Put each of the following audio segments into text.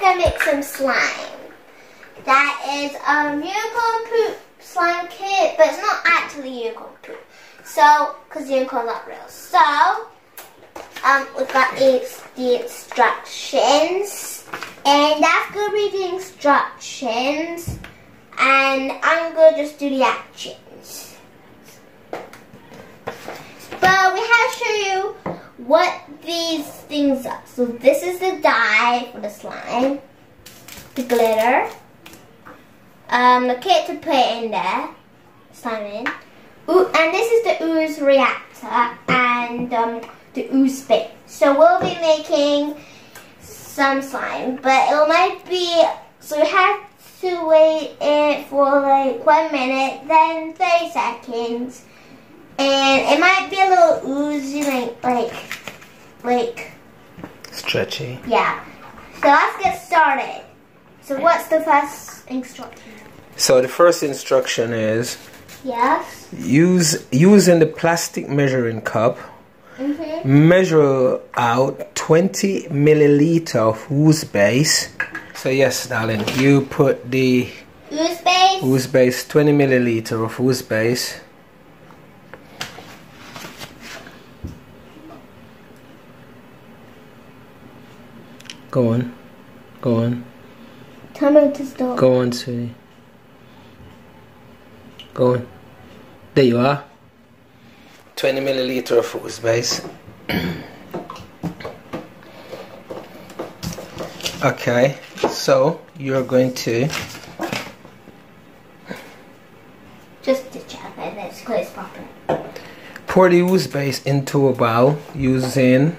gonna make some slime. That is a unicorn poop slime kit, but it's not actually unicorn poop. So, because unicorn's not real. So, um, we've got these, the instructions. And that's gonna be the instructions. And I'm gonna just do the actions. But we have to show you what these things up. So this is the dye for the slime, the glitter, um, kit to put in there, slime in, Ooh, and this is the ooze reactor and um, the ooze bit. So we'll be making some slime, but it might be, so you have to wait it for like one minute, then 30 seconds, and it might be a little oozy, like, like, like, Stretchy. yeah. So let's get started. So what's the first instruction? So the first instruction is Yes. use using the plastic measuring cup. Mm-hmm. Measure out 20 milliliter of ooze base. So yes, darling, you put the Ooze base. ooze base 20 milliliter of ooze base. Go on, go on, Tell me to stop. go on, sweetie. Go on. There you are. 20 milliliter of ooze base. okay, so you're going to Just to check that it's closed properly. pour the ooze base into a bowl using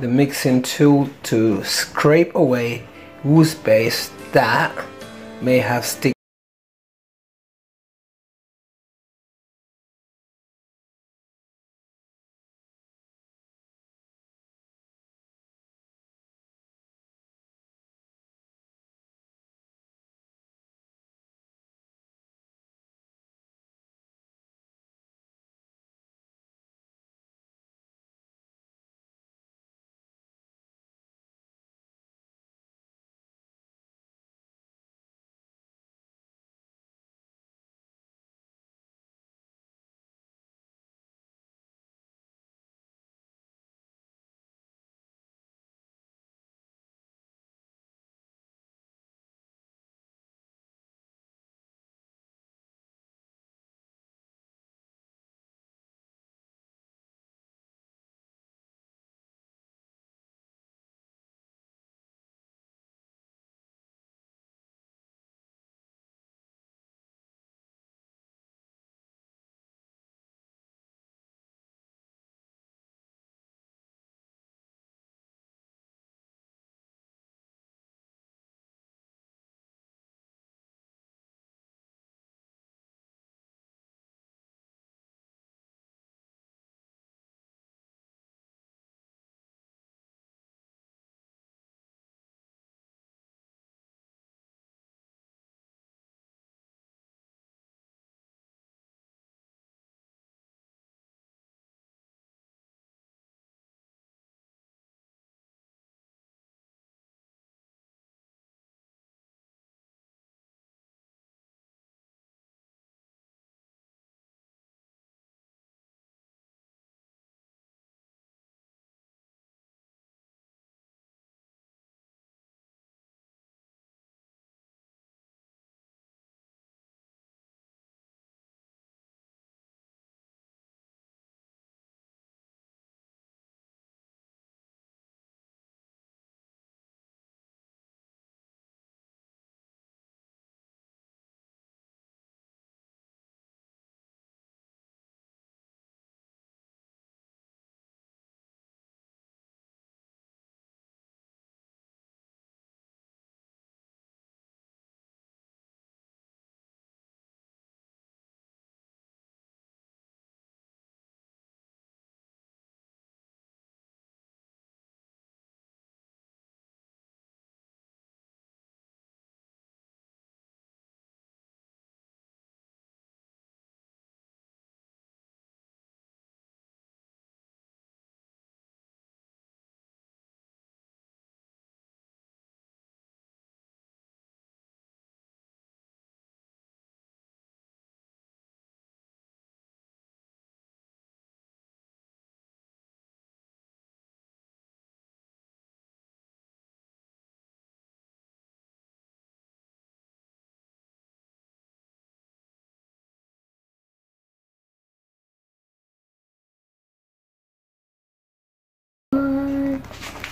the mixing tool to scrape away ooze base that may have stick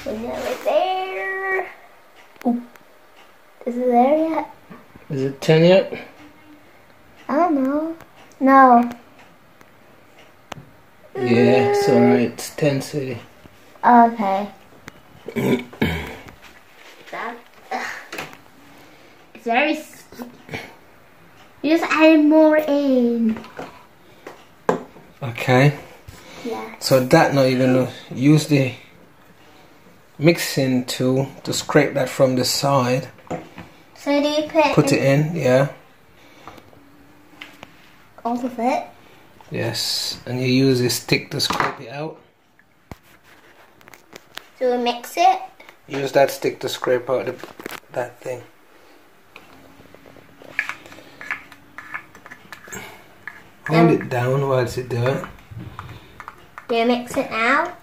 We're nearly there. Ooh. Is it there yet? Is it 10 yet? I don't know. No. Yeah, it's alright. It's 10 city. Okay. that, ugh. it's very. s- You just add more in. Okay. Yeah. So that now you're gonna use the mixing tool to scrape that from the side. So do you put, Put it in, yeah. all of it? Yes. And you use a stick to scrape it out. So we mix it. Use that stick to scrape out the, that thing. Hold it down whilst you do it. Do you mix it now?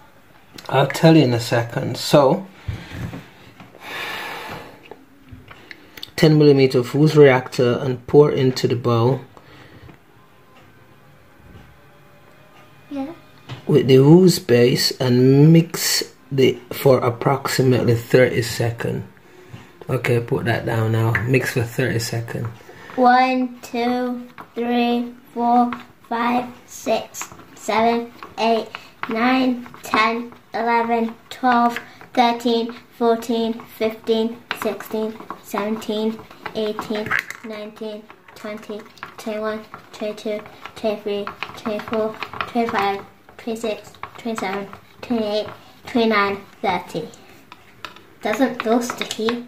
I'll tell you in a second. So, 10 millimeter fuse reactor and pour into the bowl Yeah. with the ooze base and mix the for approximately 30 seconds. Okay, put that down now. Mix for 30 seconds. One, two, three, four, five, six, seven, eight, nine, ten, eleven, twelve, thirteen, fourteen, fifteen, sixteen, seventeen, eighteen, nineteen, twenty, twenty-one, twenty-two, twenty-three, twenty-four, twenty-five, twenty-six, twenty-seven, twenty-eight, twenty-nine, thirty. Doesn't feel sticky.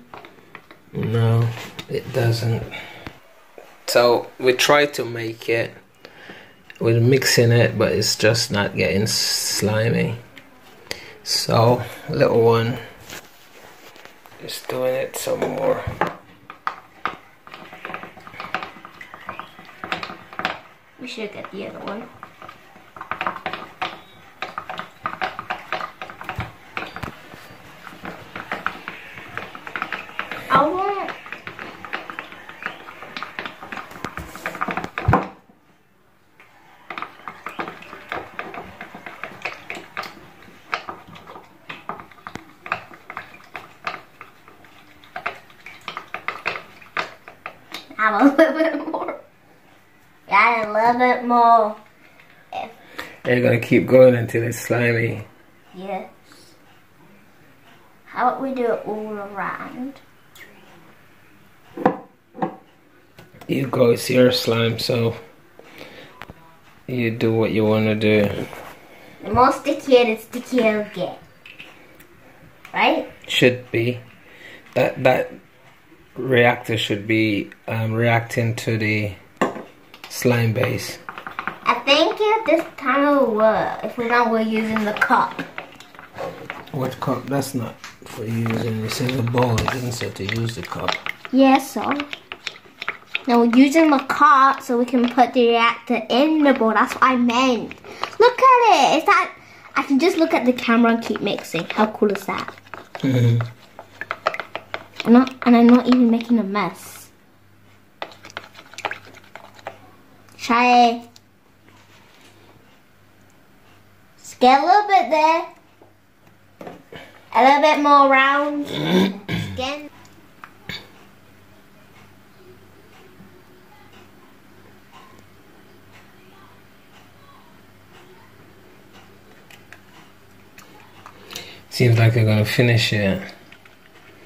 No, it doesn't. So we try to make it We're mixing it, but it's just not getting slimy. So little one is doing it some more. We should get the other one. I want. Have a little bit more. Add a little bit more. You're gonna keep going until it's slimy. Yes. How about we do it all around? You go, it's your slime, so you do what you wanna do. The more stickier, the stickier it'll get. Right? Should be that that reactor should be um, reacting to the slime base. I think if this time it'll work. If we don't, we're using the cup. What cup? That's not for using. It says a bowl. It didn't say to use the cup. Yeah, so. Now we're using the cup so we can put the reactor in the bowl. That's what I meant. Look at it. Is that? I can just look at the camera and keep mixing. How cool is that? Mm-hmm. I'm not, and I'm not even making a mess. Try. Get a little bit there. A little bit more round. Again. Seems like they're gonna finish it.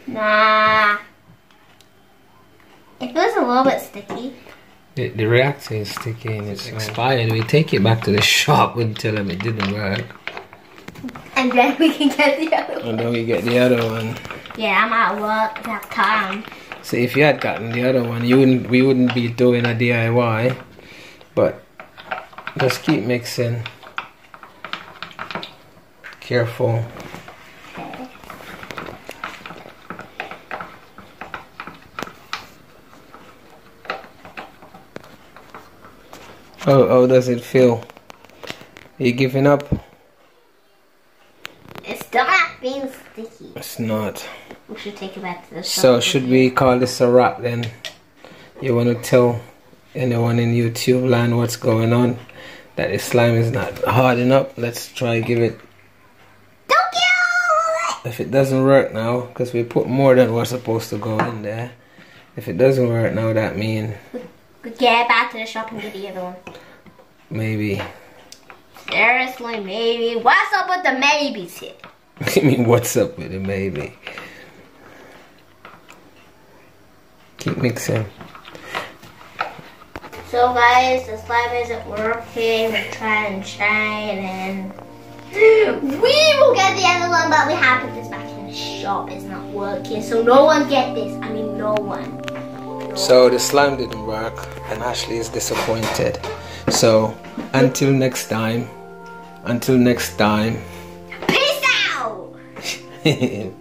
Nah. It feels a little bit sticky. The, the reactor is sticky and it's expired. We take it back to the shop and tell them it didn't work. And then we can get the other one. And then we get the other one. Yeah, I'm at work. I have time. So if you had gotten the other one, you wouldn't. We wouldn't be doing a DIY. But just keep mixing. Careful. Oh, how does it feel? Are you giving up? It's not being sticky. It's not. We should take it back to the shop. So should we call this a wrap then? You want to tell anyone in YouTube land what's going on? That the slime is not hard enough. Let's try give it. Don't kill it! if it doesn't work now, because we put more than what's supposed to go in there, if it doesn't work now, that means Get back to the shop and get the other one. maybe. Seriously, maybe. What's up with the maybes here? I mean, what's up with it, maybe? Keep mixing. So guys, the slime isn't working. We're trying and trying and we will get the other one, but we have to put this back in the shop. It's not working. So no one get this. I mean no one. So the slime didn't work, and Ashley is disappointed. So until next time, until next time, Peace out!